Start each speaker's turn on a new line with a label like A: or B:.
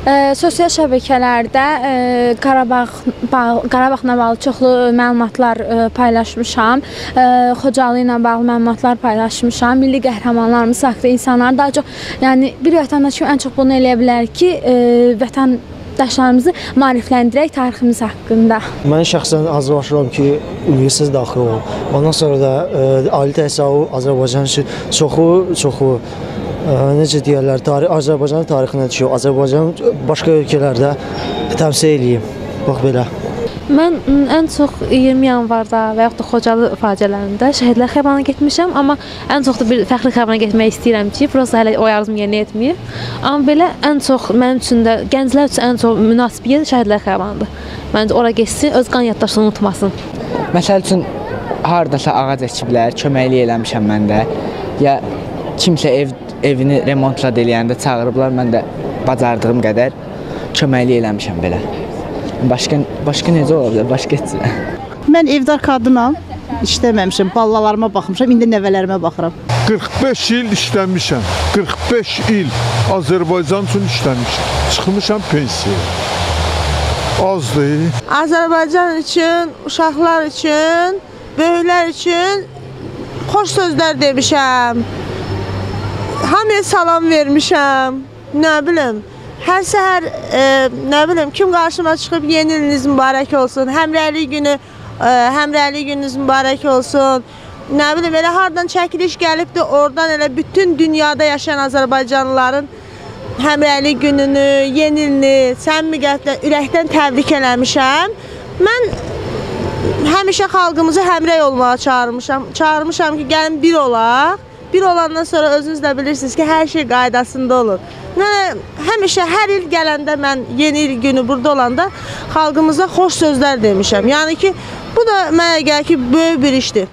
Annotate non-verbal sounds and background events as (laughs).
A: Ə, sosial şəbəkələrdə ə, Qarabağ bağ- Qarabağla bağlı çoxlu məlumatlar ə, paylaşmışam. Ə, Xocalı ilə bağlı məlumatlar paylaşmışam. Milli qəhrəmanlarımız haqqında insanlar daha çox, yəni bir vətəndaş kimi ən çox bunu eləyə bilər ki, ə, vətəndaşlarımızı maarifləndirək tariximiz haqqında.
B: Mən şəxsən hazırlaşıram ki, universitetə daxil olum. Ondan sonra da ə, ali təhsil Azərbaycan üçün çoxu, çoxu necə deyirlər, tarix Azərbaycanın tarixinə düşüyor. Azərbaycan başqa ölkələrdə təmsil eləyim. Bax belə.
C: Mən ən çox 20 yanvarda və yaxud da Xocalı faciələrində şəhidlər xiyabanına getmişəm, amma ən çox da bir fəxri xiyabana getmək istəyirəm ki, prosta hələ o arzum yerinə yetməyib. Amma belə ən çox mənim üçün də gənclər üçün ən çox münasib yer şəhidlər xiyabanıdır. Məncə ora getsin, öz qan yaddaşını unutmasın.
D: Məsəl üçün hardasa ağac əkiblər, köməklik eləmişəm mən də. Ya kimsə ev evini remontla eləyəndə çağırıblar, mən də bacardığım qədər köməklik eləmişəm belə. Başqa başqa necə ola bilər? Başqa heç. (laughs)
E: Mən evdar qadınam. İşləməmişəm, ballalarıma baxmışam, indi nəvələrimə baxıram.
F: 45 il işləmişəm. 45 il Azərbaycan üçün işləmişəm. Çıxmışam pensiyaya. Azdır.
G: Azərbaycan üçün, uşaqlar üçün, böyüklər üçün xoş sözlər demişəm. Hamıya salam vermişəm. Nə bilim, hər səhər e, nə bilim kim qarşıma çıxıb yeni iliniz mübarək olsun. Həmrəylik günü e, həmrəylik gününüz mübarək olsun. Nə bilim elə hardan çəkiliş gəlibdi, oradan elə bütün dünyada yaşayan Azərbaycanlıların həmrəylik gününü, yeni ilini səmimi qəlbdən, ürəkdən təbrik eləmişəm. Mən həmişə xalqımızı həmrəy olmağa çağırmışam. Çağırmışam ki, gəlin bir olaq. Bir olandan sonra özünüz də bilirsiniz ki, hər şey qaydasında olur. Yəni həmişə hər il gələndə mən yeni il günü burada olanda xalqımıza xoş sözlər demişəm. Yəni ki, bu da mənə gəlir ki, böyük bir işdir.